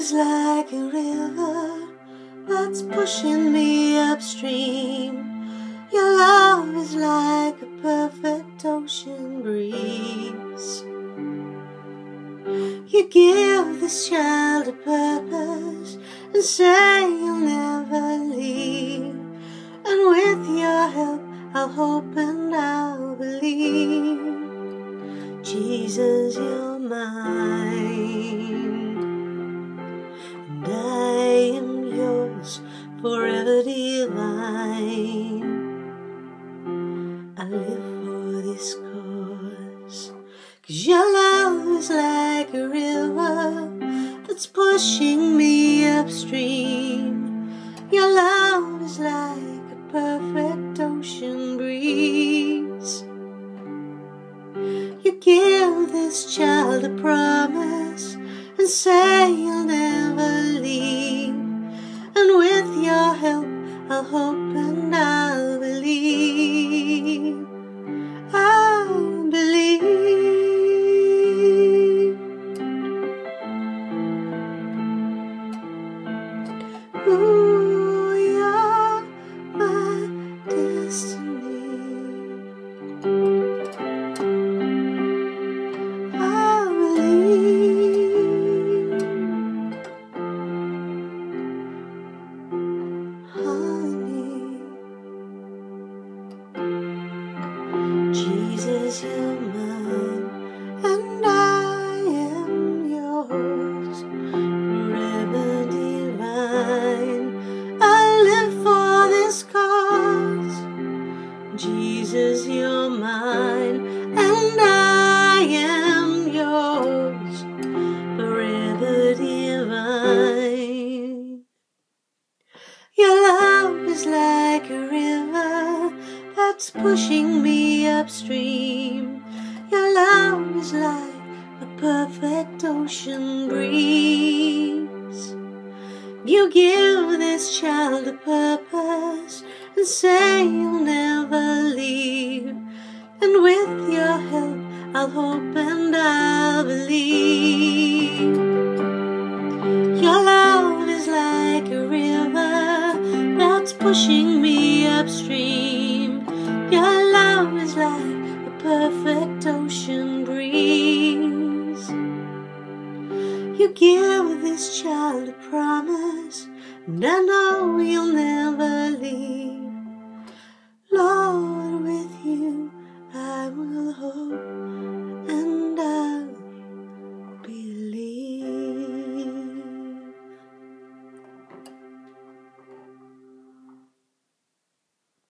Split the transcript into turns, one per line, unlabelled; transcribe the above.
is like a river that's pushing me upstream. Your love is like a perfect ocean breeze. You give this child a purpose and say you'll never leave. And with your help, I'll hope and I'll believe. Jesus, you're mine, forever divine. I live for this cause, cause your love is like a river that's pushing me upstream. Your love is like a perfect ocean breeze. You give this child a I'll hope and I'll believe. I'll believe. Ooh, Jesus, you're mine, and I am yours, forever divine. I live for this cause. Jesus, you're mine, and I am yours, forever divine. Your love is like a river that's pushing me upstream. Your love is like a perfect ocean breeze. You give this child a purpose and say you'll never leave. And with your help, I'll hope and I'll believe. Your love is like a river that's pushing me upstream. Your love is like a perfect ocean breeze. You give this child a promise, and I know you'll never